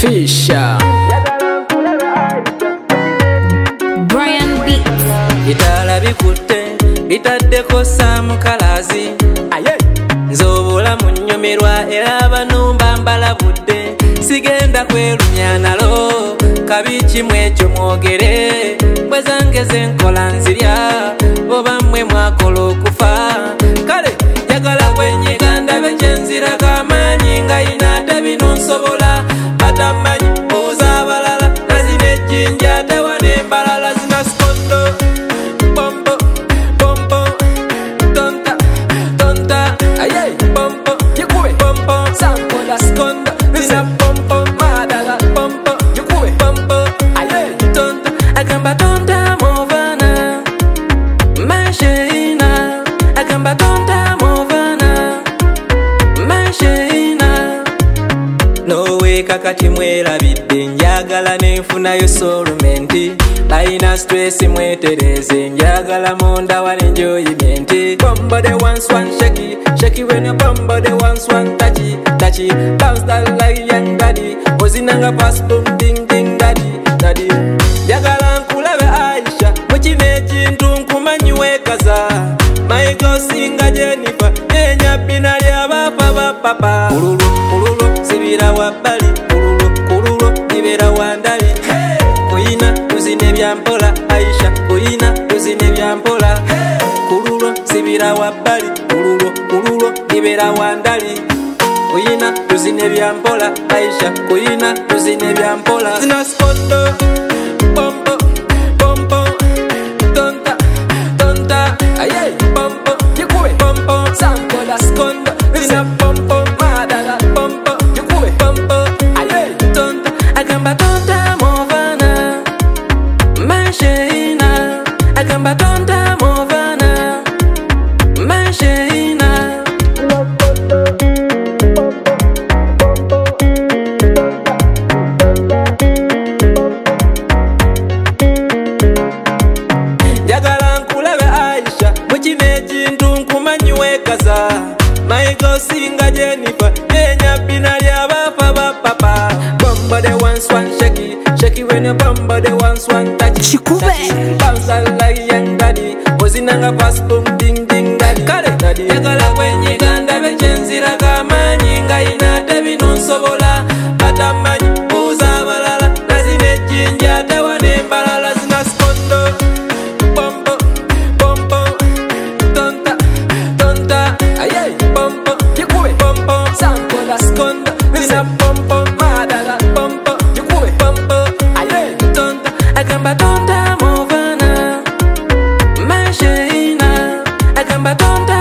Fisha Brian Beat Itala bikute Itade kosa mkalazi Aye Nzobula mnyomirwa Elaba numba mbala bude Sigenda kwelu mnyanalo Kabichi mwecho mwogere Mweza ngeze nkola nziria Boba mwe mwakolo kufa Kale Yagala kwenye ganda Vechenzira kama nyinga Inatevi nusobula tamanyi buuza abalala nazina ejjinja atewa nembalala zina sikondo pompo pompo tonta tonta pompo pompo kakati mwerabidde njagala nenfunayo solumenti alina stress mwetereze njagala munda wan enjoyment ozinanga jagala nkulabe aisha mukina ekintu nkumanyi wekaza maiko singa jenifa nenyabina lyabapa bapapa ululu ululu sibira wabali byampola aisha kuina kuzine byampola kululo sibira wabali kululo kululo ibera wandali kuina kuzine byampola aisha kuina kuzine byampola zina spoto Kamba tonta movana Masheina Njagala nkulabe Aisha Mukino ekintu nkumanyiwekaza Michael Singa Jennifer Yenyabina lyabafa bapapa Bomba de one swan shaky Shaky when you bomba de one swan touchy Chikube tamanyi buuza abalala nazina ejjinja atawana embalala zina sikondo pompo pompo tonta tonta aye pompo kikube pompo sankola sikondo zina pompo madala kikube aye tonta agamba tonta movana, masheina agamba tonta